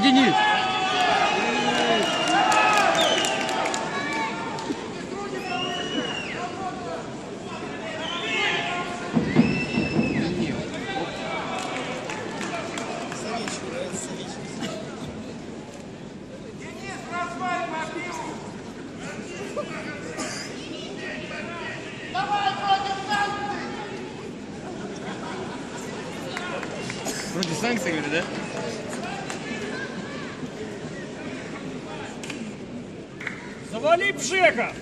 Денис. Вроде санкции, говорит, да? Завали Бжека!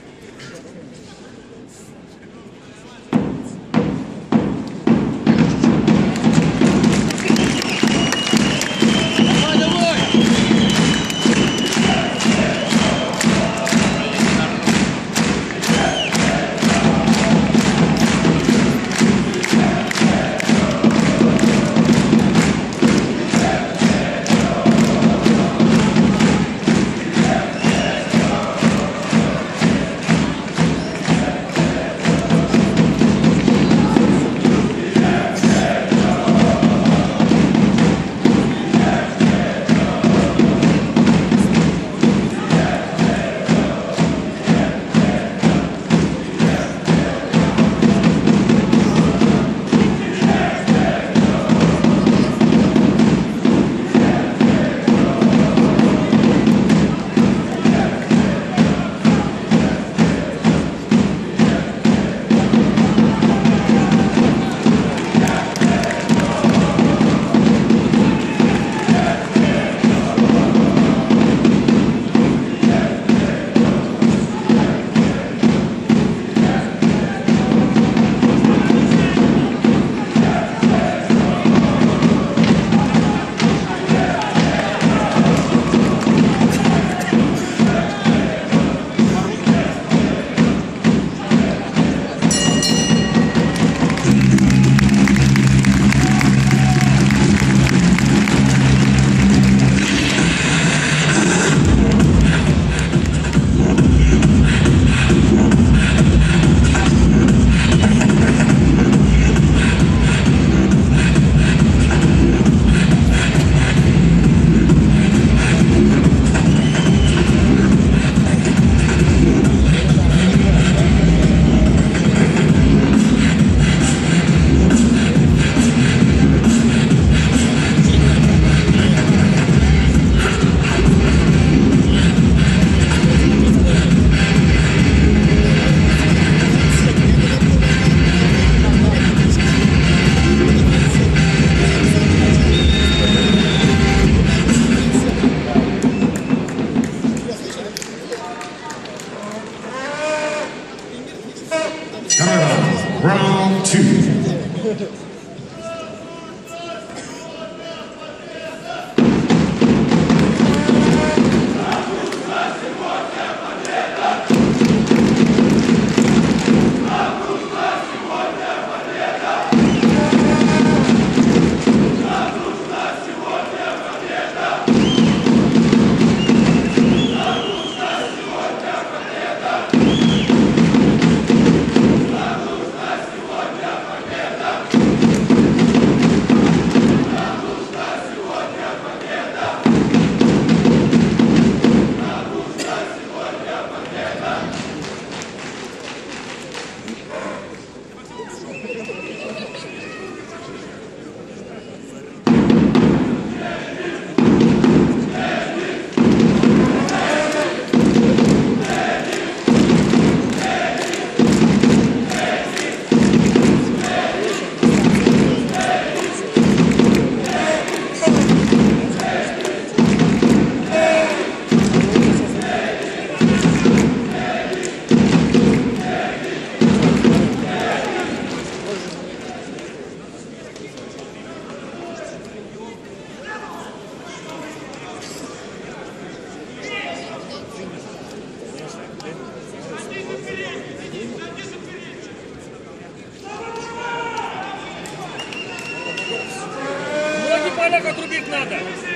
Ноги поляк отрубить надо!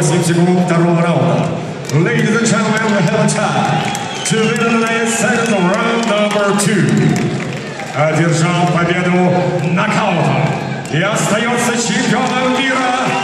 8 секунд второго раунда. Ladies and gentlemen, we have a time to win the second round number two. Одержал победу нокаутом и остается чемпионом мира